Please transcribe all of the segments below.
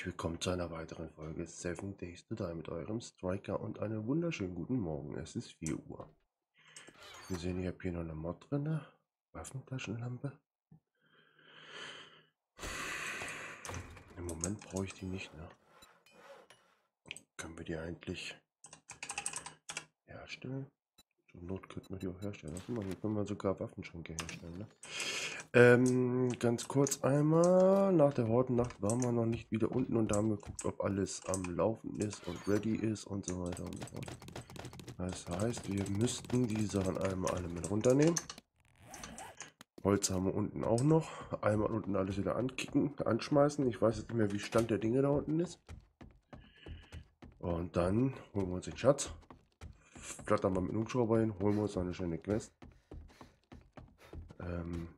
Herzlich willkommen zu einer weiteren Folge Seven Days to Die mit eurem Striker und einen wunderschönen guten Morgen. Es ist 4 Uhr. Wir sehen, ich habe hier noch eine Mod drin. Waffentaschenlampe. Im Moment brauche ich die nicht, ne? Können wir die eigentlich herstellen? Not könnten wir die auch herstellen. Guck mal, hier können wir sogar Waffenschränke herstellen, ne? Ähm, ganz kurz einmal, nach der Hortennacht waren wir noch nicht wieder unten und haben geguckt, ob alles am Laufen ist und ready ist und so weiter und so fort. Das heißt, wir müssten die Sachen einmal alle mit runternehmen. Holz haben wir unten auch noch. Einmal unten alles wieder ankicken, anschmeißen. Ich weiß jetzt nicht mehr, wie Stand der Dinge da unten ist. Und dann holen wir uns den Schatz. Flattern wir mit dem Hubschrauber hin, holen wir uns eine schöne Quest. Ähm,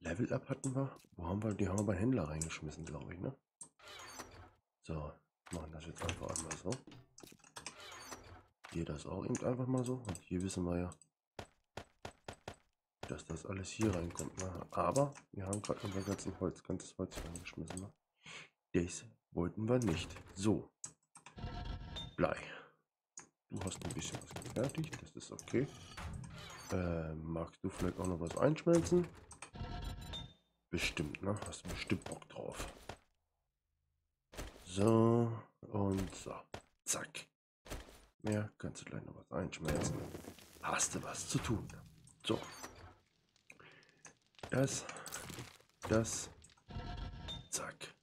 Level Up hatten wir. Wo haben wir? Die haben wir beim Händler reingeschmissen, glaube ich, ne? So, machen das jetzt einfach einmal so. Hier das auch eben einfach mal so. Und hier wissen wir ja, dass das alles hier reinkommt. Ne? Aber wir haben gerade unser ganzen Holz, ganzes Holz reingeschmissen. Ne? Das wollten wir nicht. So. Blei. Du hast ein bisschen was gefertigt, das ist okay. Äh, magst du vielleicht auch noch was einschmelzen? Bestimmt, ne? Hast du bestimmt Bock drauf. So, und so. Zack. Mehr kannst du gleich noch was einschmelzen. Hast du was zu tun. So. Das, das, zack.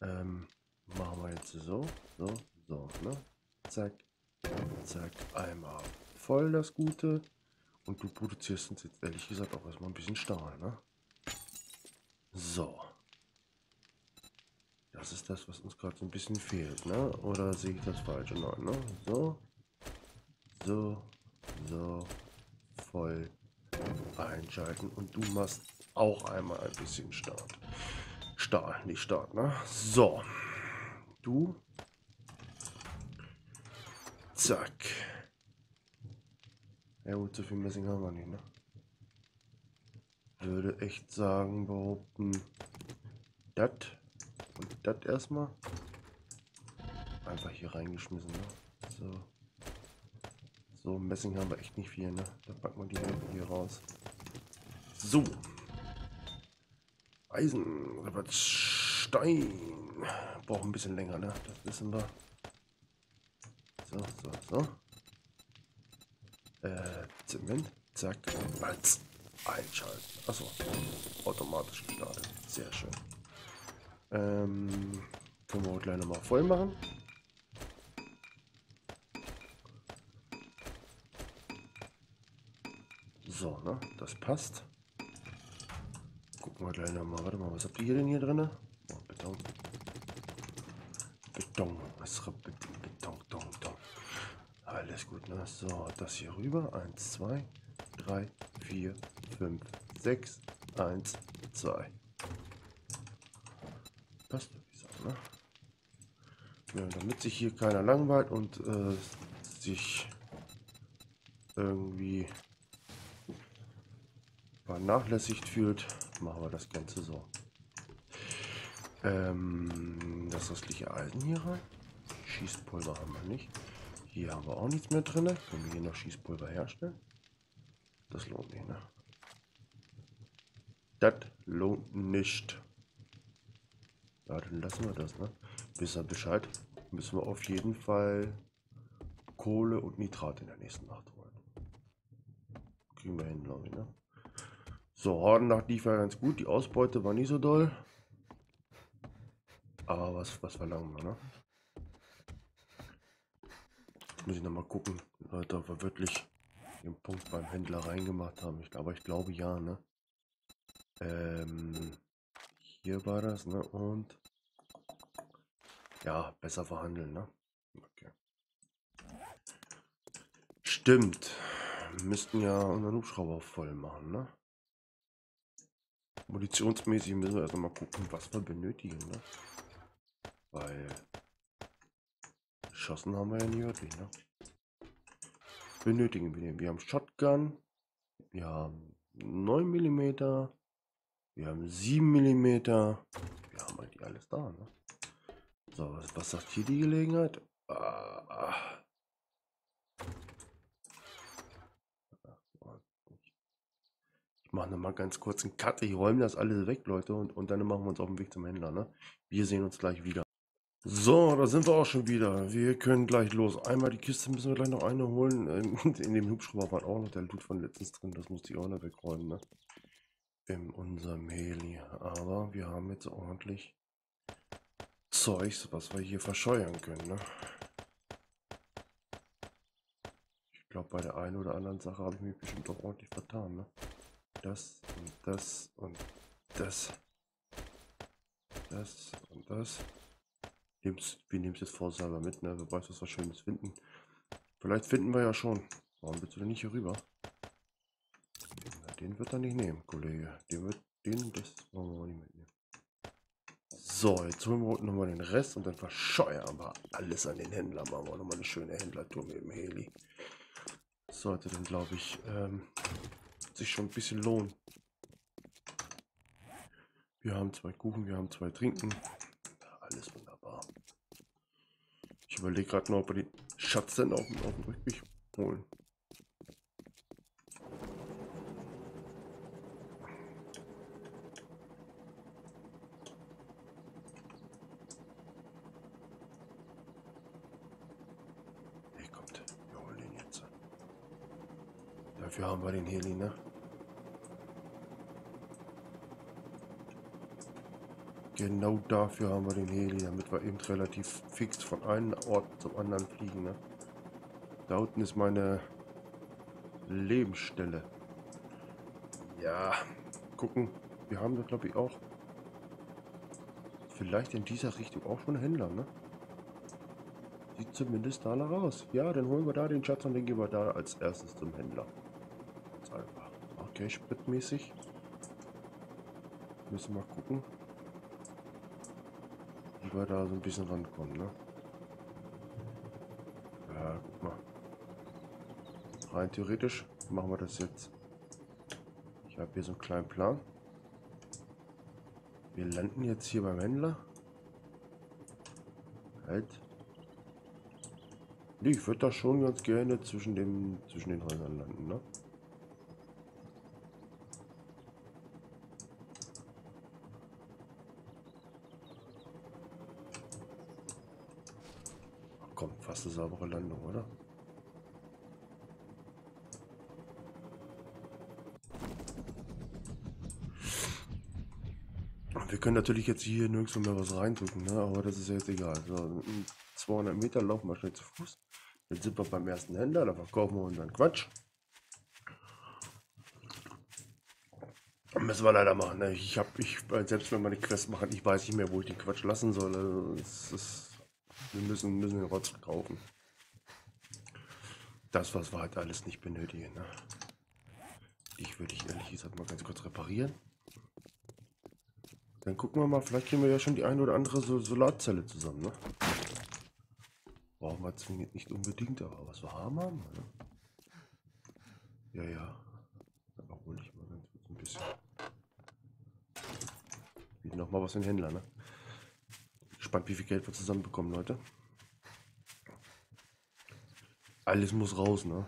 Ähm, machen wir jetzt so, so, so, ne? Zack, zack, einmal voll das Gute. Und du produzierst uns jetzt ehrlich gesagt auch erstmal ein bisschen Stahl, ne? So. Das ist das, was uns gerade so ein bisschen fehlt, ne? Oder sehe ich das falsch? Nein, ne? So. So. So. Voll einschalten. Und du machst auch einmal ein bisschen Stahl. Stahl, nicht Start, ne? So. Du. Zack. Ja gut, so viel Messing haben wir nicht, ne? Würde echt sagen, behaupten, das und das erstmal. Einfach hier reingeschmissen, ne? So. So, Messing haben wir echt nicht viel, ne? Da packen wir die hier raus. So. Eisen, Stein. Braucht ein bisschen länger, ne? Das wissen wir. So. Äh, Zement. Zack. Als einschalten. Achso. Automatisch gestartet. Sehr schön. Ähm, können wir gleich nochmal voll machen. So, ne? Das passt. Gucken wir gleich nochmal. Warte mal, was habt ihr denn hier drin? Oh, Beton. Beton. Was Beton, Beton, Beton. Alles gut, ne? So, das hier rüber. 1, 2, 3, 4, 5, 6, 1, 2. Passt, sagen, ne? Ja, damit sich hier keiner langweilt und äh, sich irgendwie vernachlässigt fühlt, machen wir das Ganze so. Ähm, das restliche Eisen hier rein. Schießpulver haben wir nicht. Hier haben wir auch nichts mehr drin. Können wir hier noch Schießpulver herstellen? Das lohnt nicht, ne? Das lohnt nicht. Ja, dann lassen wir das, ne? Ihr Bescheid? Müssen wir auf jeden Fall Kohle und Nitrat in der nächsten Nacht holen. Kriegen wir hin, glaube ich, ne? So, Hordennacht lief ja ganz gut. Die Ausbeute war nicht so doll. Aber was, was verlangen wir, ne? Muss ich noch mal gucken, Leute, ob wir wirklich den Punkt beim Händler reingemacht haben. Ich glaube, ich glaube ja, ne? Ähm, hier war das, ne? Und ja, besser verhandeln, ne? Okay. Stimmt. Wir müssten ja unseren Hubschrauber voll machen, ne? Munitionsmäßig müssen wir erst mal gucken, was wir benötigen, ne? Weil Geschossen haben wir ja nie wirklich, ne? Benötigen wir. Wir haben Shotgun. Wir haben 9 mm. Wir haben 7 mm. Wir haben eigentlich alles da, ne? So, was, was sagt hier die Gelegenheit? Ah. Ich mache nochmal ganz kurz einen Cut. Ich räume das alles weg, Leute, und, und dann machen wir uns auf den Weg zum Händler, ne? Wir sehen uns gleich wieder. So, da sind wir auch schon wieder. Wir können gleich los. Einmal die Kiste müssen wir gleich noch eine holen. Ähm, in dem Hubschrauber war auch noch der Loot von letztens drin. Das musste ich auch noch wegräumen, ne? In unserem Heli. Aber wir haben jetzt ordentlich Zeugs, was wir hier verscheuern können, ne? Ich glaube, bei der einen oder anderen Sache habe ich mich bestimmt doch ordentlich vertan, ne? Das und das und das. Das und das. Nehm's, wir nehmen es jetzt vorsichtshalber mit, ne? Wer weiß, was wir Schönes finden. Vielleicht finden wir ja schon. Warum willst du denn nicht hier rüber? Den wird er nicht nehmen, Kollege. Den wird den, das wollen wir nicht mitnehmen. So, jetzt holen wir unten nochmal den Rest und dann verscheuern wir alles an den Händler. Machen wir nochmal eine schöne Händlertour mit dem Heli. Sollte dann, glaube ich, ähm, sich schon ein bisschen lohnen. Wir haben zwei Kuchen, wir haben zwei Trinken. Alles überlege gerade noch, ob wir den Schatz dann auf, auf dem Rückweg holen. Dafür haben wir den Heli, ne? Genau dafür haben wir den Heli, damit wir eben relativ fix von einem Ort zum anderen fliegen, ne? Da unten ist meine Lebensstelle. Ja, gucken. Wir haben da glaube ich auch vielleicht in dieser Richtung auch schon Händler, ne? Sieht zumindest danach aus. Ja, dann holen wir da den Schatz und den gehen wir da als erstes zum Händler einfach. Okay, spritmäßig. Müssen wir gucken. Wir da so ein bisschen rankommen, ne? Ja, guck mal. Rein theoretisch machen wir das jetzt. Ich habe hier so einen kleinen Plan. Wir landen jetzt hier beim Händler. Halt. Ich würde da schon ganz gerne zwischen dem zwischen den Häusern landen, ne? Fast eine saubere Landung, oder? Wir können natürlich jetzt hier nirgendwo mehr was reindrücken, ne? aber das ist jetzt egal. So, 200 Meter laufen wir schnell zu Fuß. Jetzt sind wir beim ersten Händler, da verkaufen wir unseren Quatsch. Müssen wir leider machen. Ne? Ich habe, ich, selbst wenn wir eine Quest machen, ich weiß nicht mehr, wo ich den Quatsch lassen soll. Also, es ist wir müssen, müssen den Rotz kaufen. Das, was wir halt alles nicht benötigen. Ne? Ich würde dich ehrlich gesagt mal ganz kurz reparieren. Dann gucken wir mal, vielleicht kriegen wir ja schon die eine oder andere Solarzelle zusammen. Ne? Brauchen wir zwingend nicht unbedingt, aber was wir haben, haben. Ne? Ja, ja. Dann hole ich mal ganz kurz ein bisschen. Wieder noch mal was in Händler, ne? Gespannt, wie viel Geld wir zusammenbekommen, Leute. Alles muss raus, ne?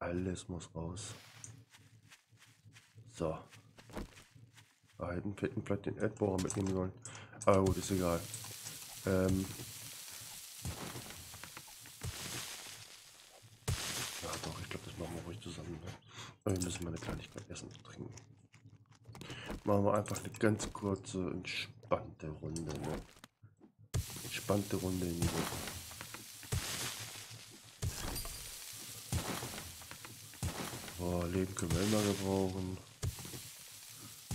Alles muss raus. So. Ah, hätten, hätten vielleicht den Erdbohrer mitnehmen sollen. Aber gut, ist egal. Ähm. Ja doch, ich glaube, das machen wir ruhig zusammen. Ne? Wir müssen mal eine Kleinigkeit essen und trinken. Machen wir einfach eine ganz kurze, entspannte Runde. Ne? Entspannte Runde in die Woche. Oh, Leben können wir immer gebrauchen.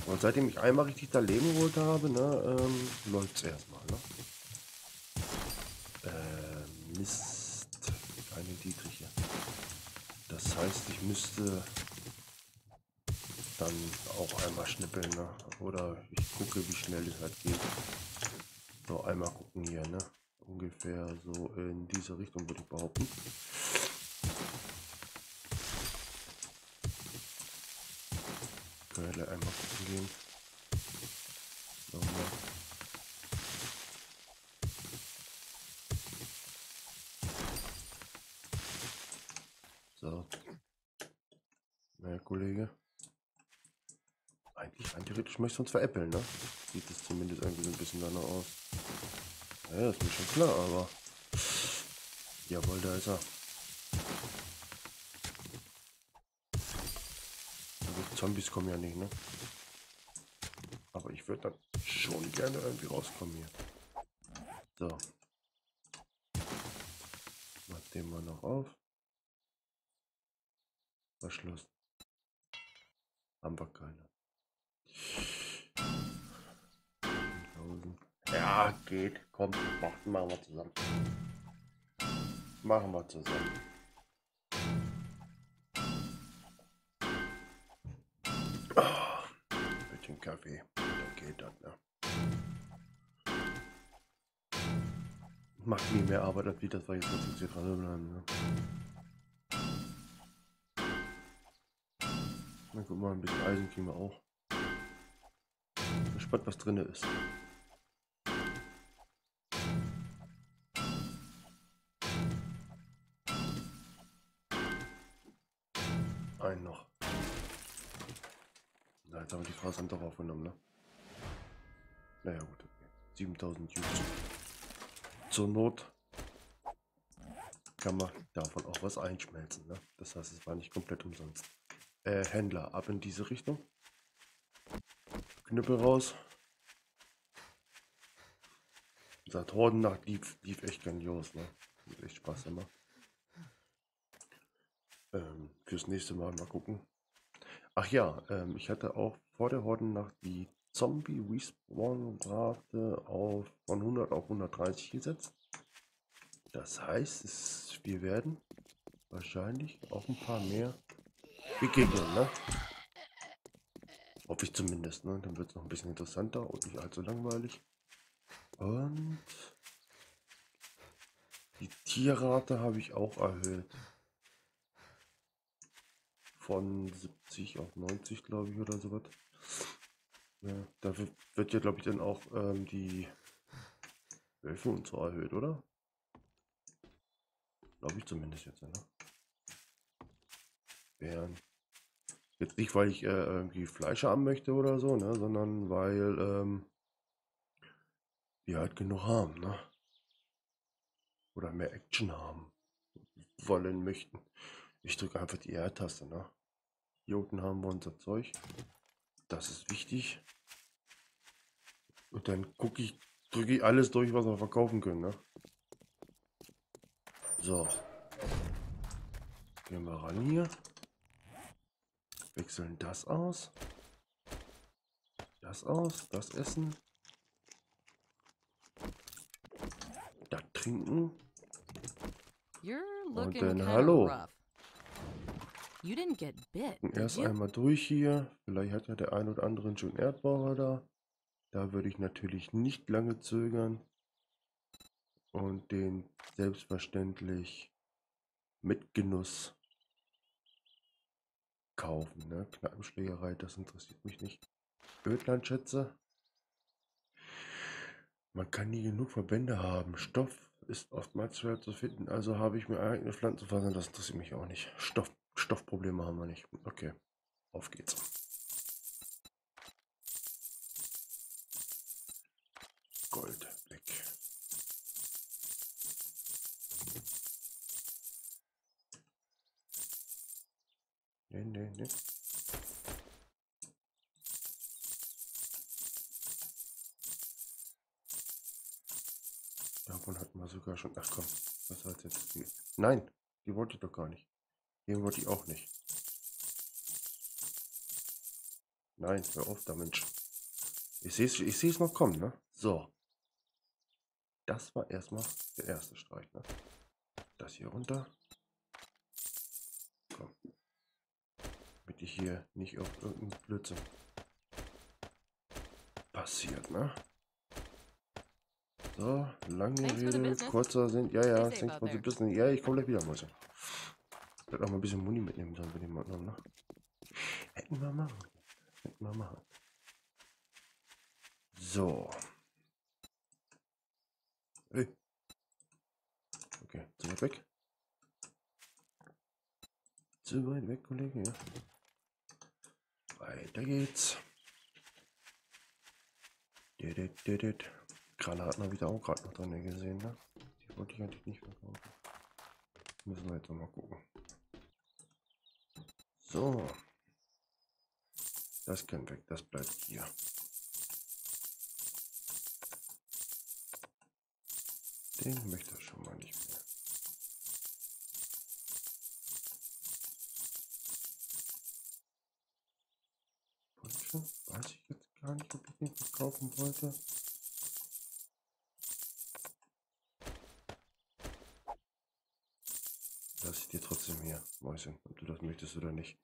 Und seitdem ich einmal richtig da Leben geholt habe, ne, ähm, läuft es erstmal, ne? Äh, Mist. Keine Dietriche. Das heißt, ich müsste dann auch einmal schnippeln, ne? Oder ich gucke, wie schnell es halt geht. So, einmal gucken hier, ne? Ungefähr so in diese Richtung würde ich behaupten. Können wir einmal gucken gehen. So. Naja, Kollege. Eigentlich, rein theoretisch möchte ich uns veräppeln, ne? Sieht es zumindest irgendwie so ein bisschen danach aus. Ja, ist mir schon klar, aber... Jawohl, da ist er. Also Zombies kommen ja nicht, ne? Aber ich würde dann schon gerne irgendwie rauskommen hier. So. Mach den mal noch auf. Verschlossen. Haben wir keine. Ja, geht. Komm, machen wir zusammen. Machen wir zusammen. Bisschen Kaffee, dann geht das, ne? Macht nie mehr Arbeit, als wie das war jetzt jetzt hier dranbleiben, ne? Na guck mal, ein bisschen Eisen kriegen wir auch. Gespannt, was drin ist. Fasern doch aufgenommen, ne? Naja, gut, okay. 7000 Jutes. Zur Not kann man davon auch was einschmelzen, ne? Das heißt, es war nicht komplett umsonst. Äh, Händler, ab in diese Richtung. Knüppel raus. Sagt Hordennacht lief, lief echt grandios, ne? Hat echt Spaß immer. Ähm, fürs nächste Mal mal gucken. Ach ja, ähm, ich hatte auch vor der Hordennacht die Zombie Respawn Rate auf von 100 auf 130 gesetzt. Das heißt, es, wir werden wahrscheinlich auch ein paar mehr begegnen, ne? Hoffe ich zumindest, ne? Dann wird es noch ein bisschen interessanter und nicht allzu langweilig. Und die Tierrate habe ich auch erhöht. Von 70 auf 90, glaube ich, oder sowas. Ja, da wird ja, glaube ich, dann auch ähm, die Wölfe und so erhöht, oder? Glaube ich zumindest jetzt, ne? Bären. Jetzt nicht, weil ich äh, irgendwie Fleisch haben möchte oder so, ne? Sondern weil ähm, wir halt genug haben, ne? Oder mehr Action haben wollen möchten. Ich drücke einfach die R-Taste, ne? Hier unten haben wir unser Zeug. Das ist wichtig. Und dann gucke ich, drücke ich alles durch, was wir verkaufen können, ne? So. Gehen wir ran hier. Wechseln das aus. Das aus, das essen. Das trinken. Und dann hallo. Erst einmal durch hier. Vielleicht hat ja der ein oder andere schon Erdbauer da. Da würde ich natürlich nicht lange zögern und den selbstverständlich mit Genuss kaufen. Ne? Kneipenschlägerei, das interessiert mich nicht. Ödlandschätze. Man kann nie genug Verbände haben. Stoff ist oftmals schwer zu finden, also habe ich mir eigene Pflanzenfasern, das interessiert mich auch nicht. Stoff, Stoffprobleme haben wir nicht. Okay, auf geht's. Gold weg. Nee, nee, nee. Davon hatten wir sogar schon. Ach komm, was soll jetzt? Nein, die wollte ich doch gar nicht. Den wollte ich auch nicht. Nein, hör auf da, Mensch. Ich sehe es ich seh's noch kommen, ne? So. Das war erstmal der erste Streich, ne? Das hier runter. Komm. Damit ich hier nicht auf irgendeinen Blödsinn passiert, ne? So, lange Rede, kurzer sind. Ja, ja, thanks for the business. Ja, ich komme gleich wieder, Mäuse. Ich werde auch mal ein bisschen Muni mitnehmen sollen, wenn jemand noch, ne? Hätten wir machen. mal machen. So. Hey. Okay, zu weit weg. Zu weit weg, Kollege, ja. Weiter geht's. Dit, dit, dit. Granaten habe ich da auch gerade noch drin gesehen, ne? Die wollte ich eigentlich nicht verkaufen. Müssen wir jetzt noch mal gucken. So. Das kann weg, das bleibt hier. Den möchte er schon mal nicht mehr. Poncho, weiß ich jetzt gar nicht, ob ich den verkaufen wollte. Lass ich dir trotzdem hier, Mäuschen, ob du das möchtest oder nicht.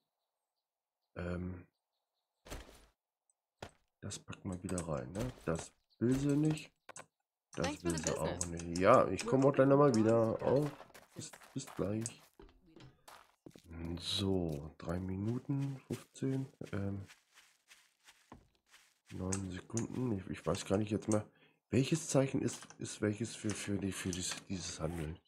Ähm, das packen wir wieder rein, ne? Das will sie nicht. Das will sie auch nicht. Ja, ich komme auch gleich nochmal wieder. Oh, bis, bis gleich. So, 3 Minuten 15. Ähm, 9 Sekunden. Ich, ich weiß gar nicht jetzt mal. Welches Zeichen ist, ist welches für, für, die, für dieses, dieses Handeln?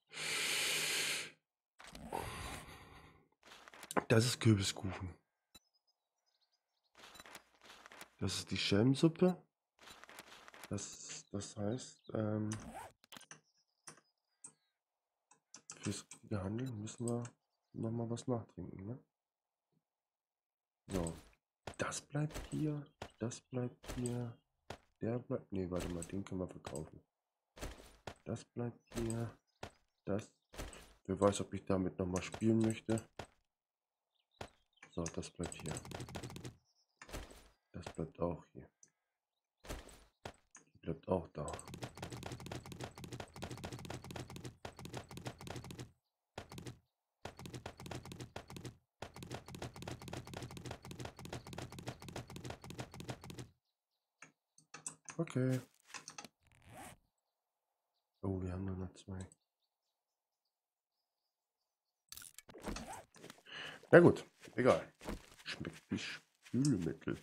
Das ist Kürbiskuchen. Das ist die Schelmsuppe. Das, das heißt, ähm, fürs richtige Handeln müssen wir noch mal was nachtrinken, ne? So, das bleibt hier, das bleibt hier, der bleibt, nee, warte mal, den können wir verkaufen. Das bleibt hier, das, wer weiß, ob ich damit noch mal spielen möchte. So, das bleibt hier. Das bleibt auch hier. Die bleibt auch da. Okay. Oh, wir haben nur noch zwei. Na gut, egal. Schmeckt wie Spülmittel.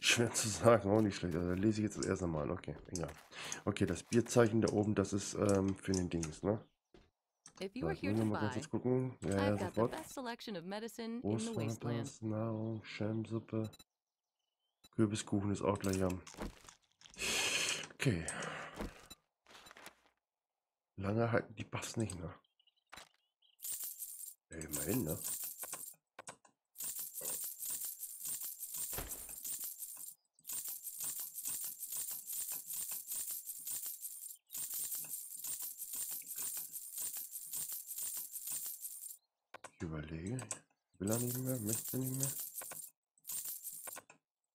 Schwer zu sagen, auch nicht schlecht. Also, lese ich jetzt das erste Mal. Okay, egal. Okay, das Bierzeichen da oben, das ist ähm, für den Dings, ne? If you are here to buy. Ja, ja, I've got the sofort. best selection of medicine in the wasteland. Nahrung, Schelmsuppe. Kürbiskuchen ist auch gleich am. Okay. Lange halten die Buffs nicht, ne? Ja, immerhin, ne? Ich überlege. Will er nicht mehr? Möchte nicht mehr?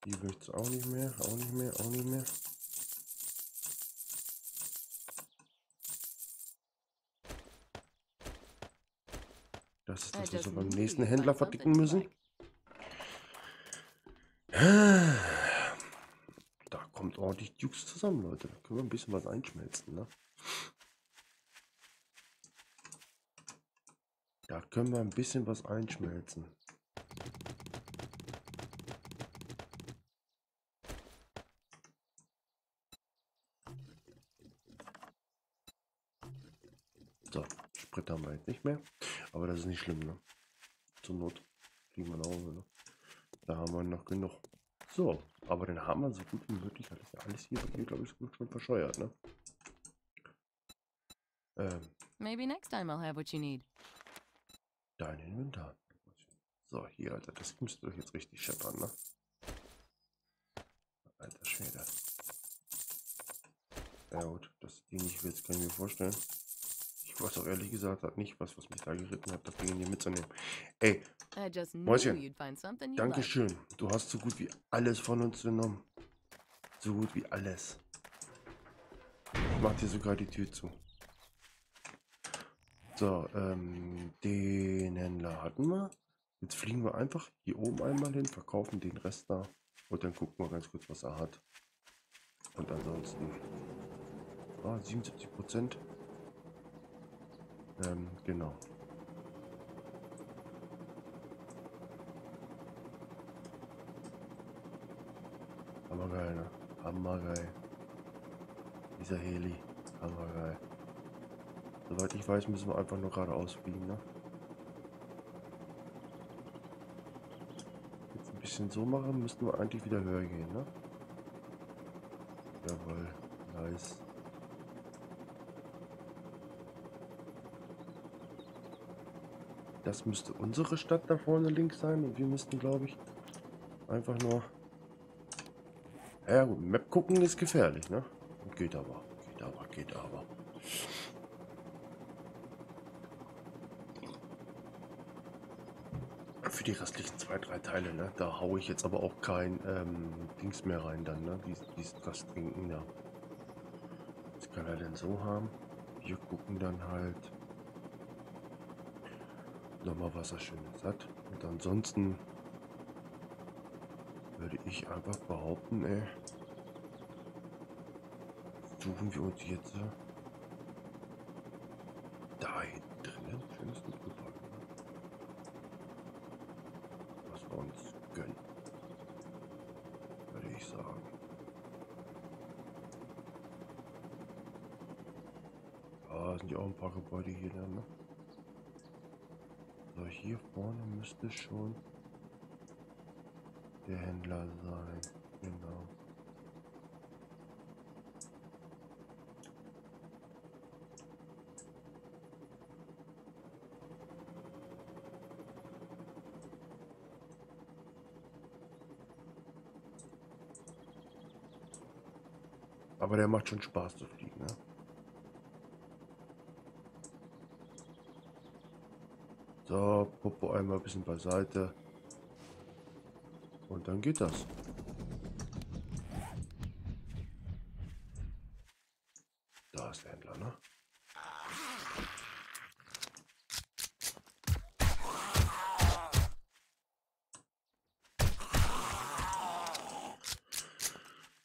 Die möchte auch nicht mehr, auch nicht mehr, auch nicht mehr. Das ist das, was wir beim nächsten Händler verdicken müssen. Da kommt ordentlich Dukes zusammen, Leute. Da können wir ein bisschen was einschmelzen, ne? Können wir ein bisschen was einschmelzen. So, Sprit haben wir jetzt nicht mehr. Aber das ist nicht schlimm, ne? Zur Not kriegen wir nach Hause, ne? Da haben wir noch genug. So, aber dann haben wir so gut wie möglich alles, alles hier, hier glaube ich, so schon verscheuert, ne? Ähm, Maybe next time I'll have what you need. Dein Inventar. So, hier, Alter, das müsste doch jetzt richtig scheppern, ne? Alter Schwede. Ja gut, das Ding ich will, kann ich mir vorstellen. Ich weiß auch ehrlich gesagt halt nicht, was, was mich da geritten hat, das Ding hier mitzunehmen. Ey, Mäuschen. Dankeschön. Du hast so gut wie alles von uns genommen. So gut wie alles. Ich mach dir sogar die Tür zu. So, ähm, den Händler hatten wir. Jetzt fliegen wir einfach hier oben einmal hin, verkaufen den Rest da und dann gucken wir ganz kurz, was er hat. Und ansonsten, ah, 77 Prozent. Ähm, genau. Hammergeil, ne? Hammergeil. Dieser Heli. Hammergeil. Soweit ich weiß, müssen wir einfach nur geradeaus fliegen, ne? Jetzt ein bisschen so machen, müssten wir eigentlich wieder höher gehen, ne? Jawohl. Nice. Das müsste unsere Stadt da vorne links sein und wir müssten, glaube ich, einfach nur... Ja gut, Map gucken ist gefährlich, ne? Geht aber, geht aber, geht aber. Für die restlichen zwei, drei Teile, ne? Da haue ich jetzt aber auch kein ähm, Dings mehr rein dann, ne? Dies, dies, das trinken, ja. Was kann er denn so haben? Wir gucken dann halt nochmal was er schönes hat. Und ansonsten würde ich einfach behaupten, ey, suchen wir uns jetzt äh, da hinten drinnen schönes gut gefallen. Was wir uns gönnen. Würde ich sagen. Gebäude hier dann, ne? So, hier vorne müsste schon der Händler sein. Genau. Aber der macht schon Spaß zu fliegen, ne? So, Popo einmal ein bisschen beiseite. Und dann geht das. Da ist der Händler, ne?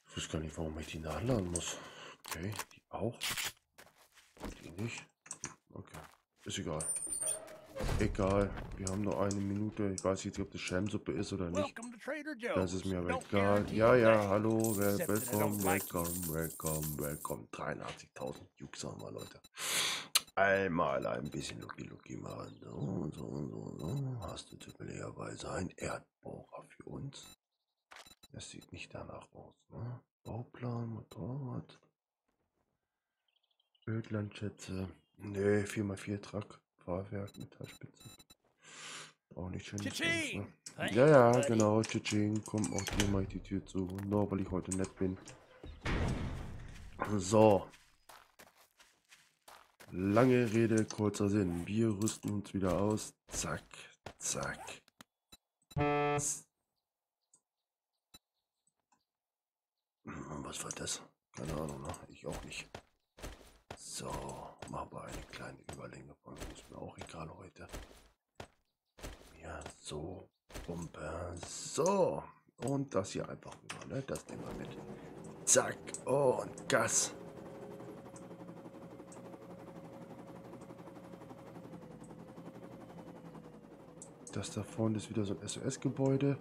Ich weiß gar nicht, warum ich die nachladen muss. Okay, die auch. Die nicht. Okay, ist egal. Egal, wir haben noch eine Minute. Ich weiß nicht, ob das Schamsuppe ist oder nicht. Das ist mir aber egal. Ja, ja, hallo, willkommen, willkommen, willkommen, willkommen. 83.000 Jux haben wir, Leute. Einmal ein bisschen Lucky Lucky machen. So, so, so, so. Hast du zufälligerweise einen Erdbohrer für uns? Das sieht nicht danach aus, ne? Bauplan, Motorrad. Bildlandschätze. Nee, 4x4 Truck. Fahrwerk, Metallspitze. Auch nicht schön. Hey, Ja, ja, genau, Tschitsching, komm, auch mache ich die Tür zu. Nur weil ich heute nett bin. So. Lange Rede, kurzer Sinn. Wir rüsten uns wieder aus. Zack, zack. Hm, Was war das? Keine Ahnung, ne? Ich auch nicht. So, machen wir eine kleine Überlänge von. Ist mir auch egal heute. Ja, so. Pumpe. So. Und das hier einfach rüber, ne? Das nehmen wir mit. Zack. Und Gas. Das da vorne ist wieder so ein SOS-Gebäude.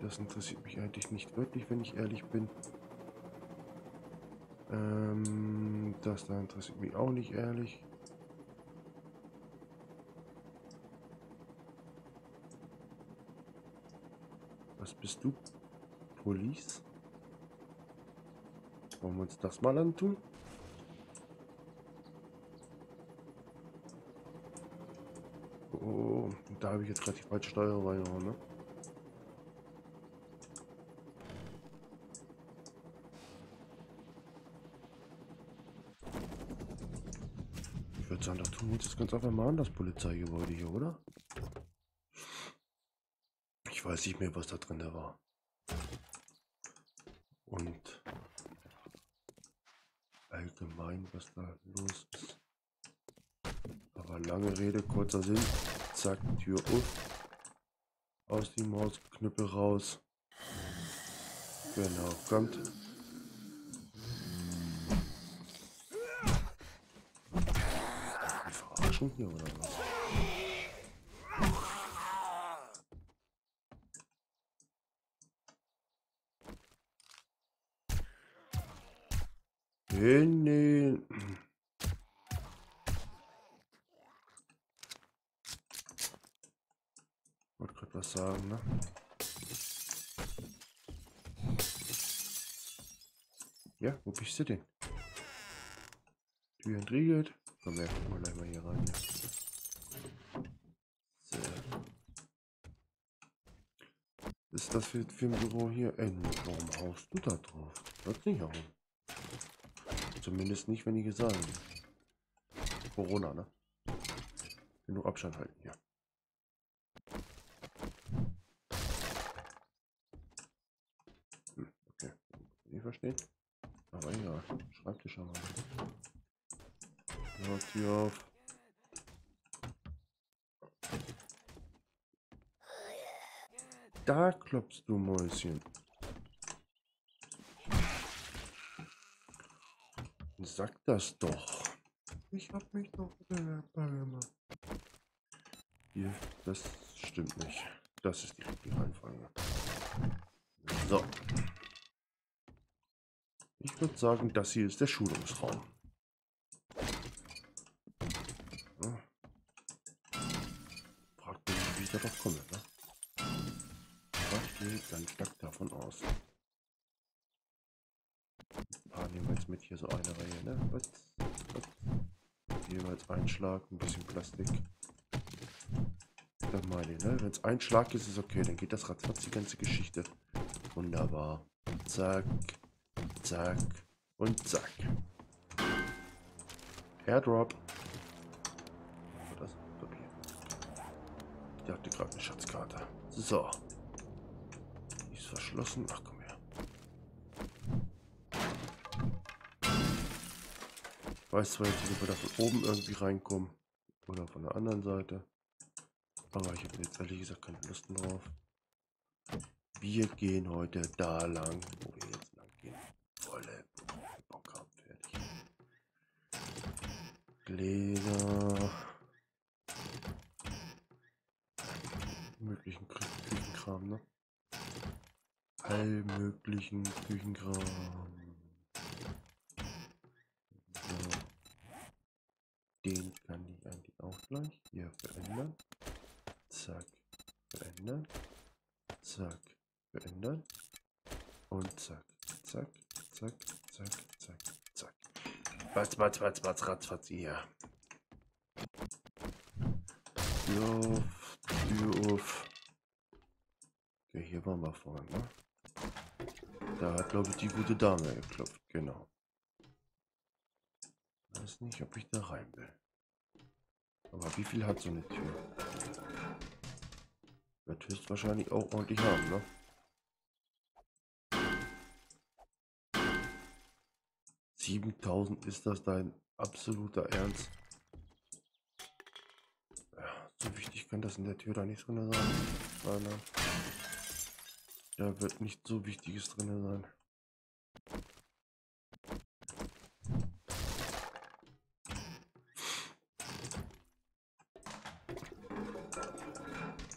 Das interessiert mich eigentlich nicht wirklich, wenn ich ehrlich bin. Ähm, das da interessiert mich auch nicht ehrlich. Was bist du? Police? Wollen wir uns das mal antun? Oh, da habe ich jetzt gerade die falsche Steuerung ne? Ich würde sagen, das tun wir uns jetzt ganz einfach mal an, das Polizeigebäude hier, oder? Ich weiß nicht mehr, was da drin war. Und allgemein, was da los ist. Aber lange Rede, kurzer Sinn. Zack, Tür auf. Aus die Mausknüppel raus. Genau, kommt. Die verarschen hier oder was? hin. Wollte gerade was sagen, ne? Ja, wo bist du denn? Tür entriegelt. Komm her, gucken wir gleich mal hier rein. So. Was ist das für, für ein Büro hier? Ey, warum haust du da drauf? Hört nicht hauen. Zumindest nicht, wenn ich es sage. Corona, ne? Genug Abstand halten hier. Hm, okay. Nie verstehen. Aber ja, Schreibtisch haben wir. Ja, Tür auf. Da klopfst du, Mäuschen. Sag das doch. Ich hab mich doch bemerkbar gemacht. Hier, das stimmt nicht. Das ist die richtige Reihenfolge. So. Ich würde sagen, das hier ist der Schulungsraum. Ja. Fragt mich, wie ich darauf komme, ganz stark davon aus. Paar nehmen wir jetzt mit hier so eine Reihe, ne? Was? Was? Jeweils ein Schlag, ein bisschen Plastik. Dann meine ne? Wenn es ein Schlag ist, ist okay. Dann geht das ratzfatz die ganze Geschichte. Wunderbar. Zack. Zack. Und zack. Airdrop. Das Papier. Ich hatte gerade eine Schatzkarte. So. Verschlossen. Ach komm her. Ich weiß zwar jetzt nicht, ob wir da von oben irgendwie reinkommen. Oder von der anderen Seite. Aber ich habe jetzt ehrlich gesagt keine Lust drauf. Wir gehen heute da lang, wo wir jetzt lang gehen. Volle Bock haben. Fertig. Gläser. Möglichen Kü Küchenkram, ne? Allmöglichen Küchenkram. So. Den kann ich eigentlich auch gleich hier verändern. Zack. Verändern. Zack. Verändern. Und zack. Zack. Zack. Zack. Zack. Zack. Batz, batz, batz, batz, ratzfatz, hier. Tür auf. Tür auf. Okay, hier waren wir vorhin, ne? Da hat, glaube ich, die gute Dame geklopft. Genau. Weiß nicht, ob ich da rein will. Aber wie viel hat so eine Tür? Wird höchstwahrscheinlich auch ordentlich haben, ne? Siebentausend ist das dein absoluter Ernst? Ja, so wichtig kann das in der Tür da nicht drin sein. Nein, nein. Da wird nicht so wichtiges drin sein.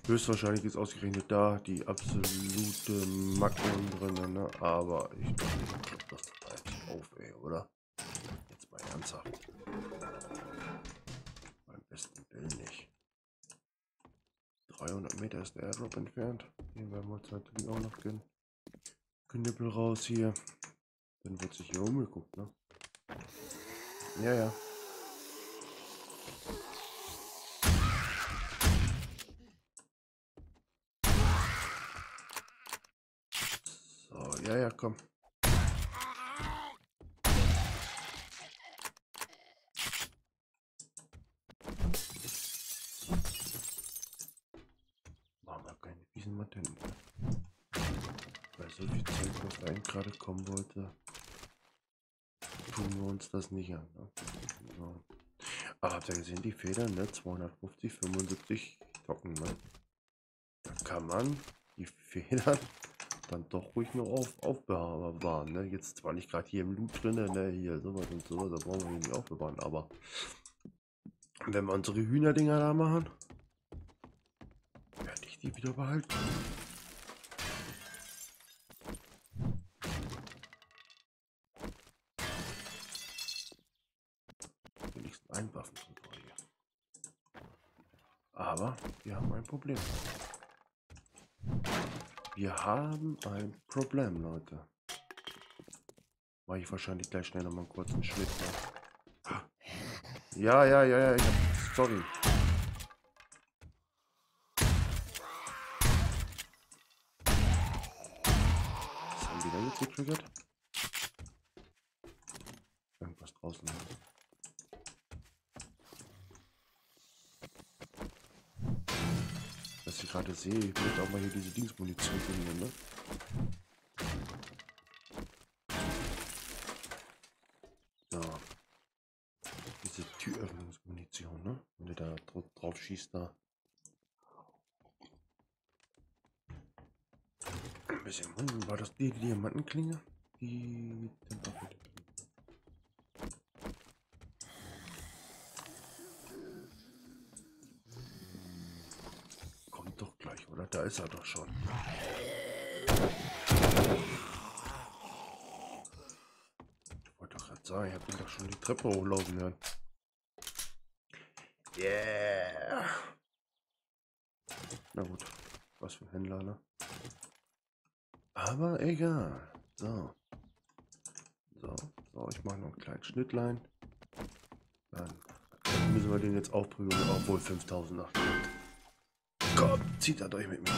Höchstwahrscheinlich ist ausgerechnet da die absolute Macken drin, ne? aber ich glaube, das sich auf, ey, oder? Jetzt mal ernsthaft. Beim besten Willen nicht. 300 Meter ist der Airdrop entfernt. Hier werden wir uns natürlich auch noch den Knüppel raus hier. Dann wird sich hier umgeguckt, ne? Ja, ja. So, ja, ja, komm. Machen wir keine Wiesenmatte hin. Weil so viel Zeug, was rein gerade kommen wollte, tun wir uns das nicht an. Ne? So. Aber habt ihr gesehen, die Federn, ne? 250, 75 Tocken, ne? Da kann man die Federn dann doch ruhig noch auf, aufbewahren. Ne? Jetzt zwar nicht gerade hier im Loot drin, ne? hier sowas und sowas, da brauchen wir nicht aufbewahren, aber wenn wir unsere Hühnerdinger da machen, werde ich die wieder behalten. Problem. Wir haben ein Problem, Leute. Mache ich wahrscheinlich gleich schnell noch mal einen kurzen Schnitt. Ne? Ja, ja, ja, ja, hab, sorry. Was haben die denn jetzt getriggert? Irgendwas draußen. Was ich gerade sehe, ich möchte auch mal hier diese Dingsmunition finden, ne? So. Diese Türöffnungsmunition, ne? Wenn du da dra- drauf schießt, da. Ein bisschen. Hm, War das die Diamantenklinge? Die. Kommt doch gleich, oder? Da ist er doch schon. Ich wollte doch gerade sagen, ich habe ihn doch schon die Treppe hochlaufen hören. Yeah. Na gut, was für ein Händler, ne? Aber egal. So. So, so, ich mache noch einen kleinen Schnittlein. Dann müssen wir den jetzt aufprügeln, obwohl 5800. Komm, zieht er durch mit mir.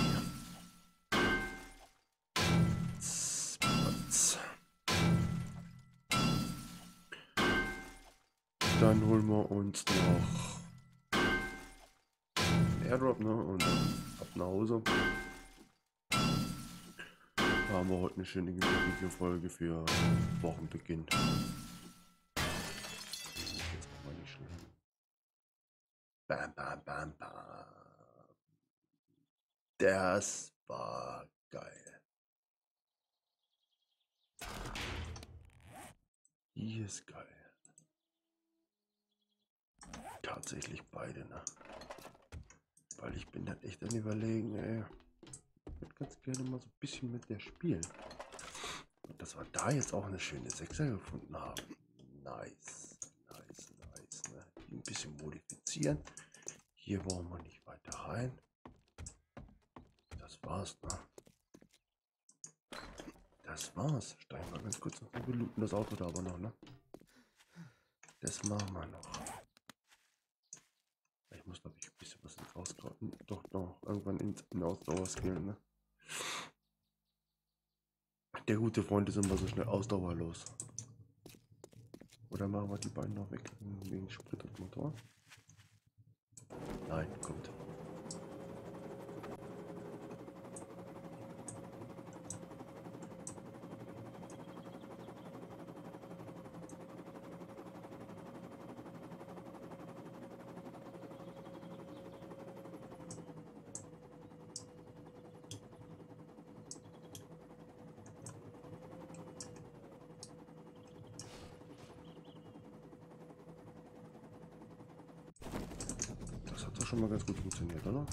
Dann holen wir uns noch Airdrop, ne? Und dann ab nach Hause. Da haben wir heute eine schöne Videofolge für Wochenbeginn. Jetzt mal nicht schlimm. Bam, bam, bam, bam. Das war geil. Hier ist geil. Tatsächlich beide, ne? Weil ich bin dann echt am überlegen, ey. Ich würde ganz gerne mal so ein bisschen mit der spielen. Und dass wir da jetzt auch eine schöne Sechser gefunden haben. Nice, nice, nice. Ne? Die ein bisschen modifizieren. Hier brauchen wir nicht weiter rein. Das war's, ne? Das war's. Steigen wir ganz kurz noch. Wir looten das Auto da aber noch, ne? Das machen wir noch. Ich muss, glaube ich, ein bisschen was ins Ausdauer. Doch, doch, irgendwann ins in Ausdauer skillen, ne? Der gute Freund ist immer so schnell ausdauerlos. Oder machen wir die beiden noch weg wegen Sprit und Motor? Nein, kommt. Das hat doch schon mal ganz gut funktioniert, oder?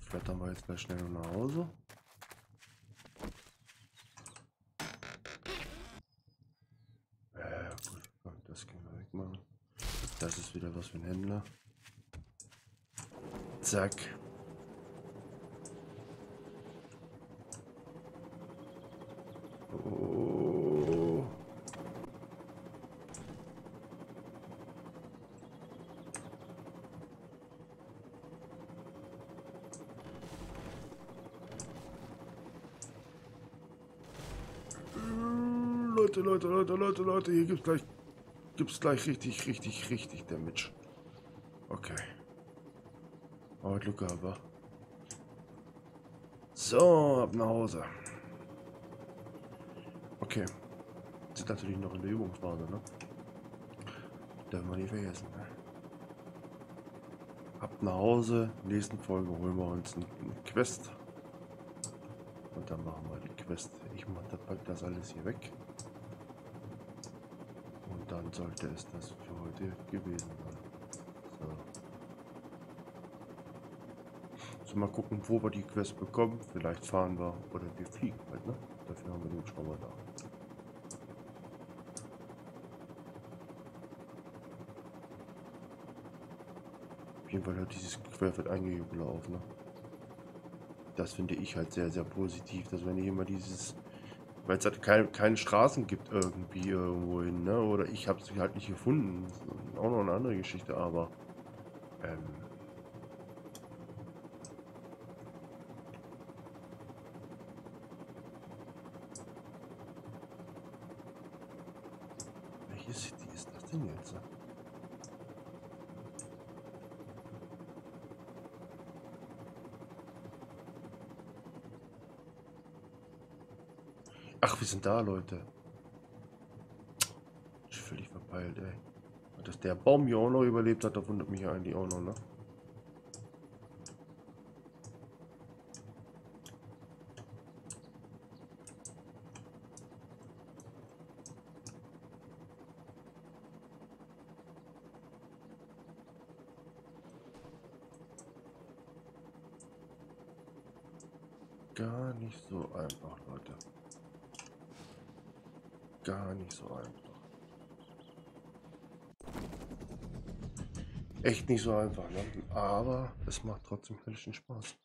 Flattern wir jetzt gleich schnell nach Hause. Ja, gut, das können wir wegmachen. Das ist wieder was für ein Händler. Zack. Oh. Leute, Leute, Leute, Leute, hier gibt's gleich, gibt's gleich richtig, richtig, richtig Damage. Okay. Aber Glück wa? So, ab nach Hause. Okay. Sind natürlich noch in der Übungsphase, ne? Dürfen wir nicht vergessen, ne? Ab nach Hause. Nächsten Folge holen wir uns eine Quest. Und dann machen wir die Quest. Ich mach das, pack das alles hier weg. Dann sollte es das für heute gewesen sein. So. so mal gucken, wo wir die Quest bekommen. Vielleicht fahren wir oder wir fliegen halt, ne? Dafür haben wir den Schrauber da. Auf jeden Fall hat dieses Querfeld eingejubelt auf, ne? Das finde ich halt sehr, sehr positiv, dass wenn ich immer dieses, weil es halt kein, keine Straßen gibt irgendwie irgendwo hin, ne? Oder ich habe sie halt nicht gefunden. Auch noch eine andere Geschichte, aber ähm, Welche City ist das denn jetzt? Ach, wir sind da, Leute. Ich völlig verpeilt, ey. Dass der Baum hier auch noch überlebt hat, da wundert mich ja eigentlich auch noch, ne? Gar nicht so einfach, Leute. Gar nicht so einfach. Echt nicht so einfach, ne? Aber es macht trotzdem hellischen Spaß.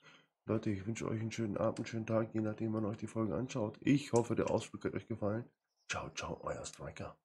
Leute, ich wünsche euch einen schönen Abend, einen schönen Tag, je nachdem, wann euch die Folge anschaut. Ich hoffe, der Ausflug hat euch gefallen. Ciao, ciao, euer Striker.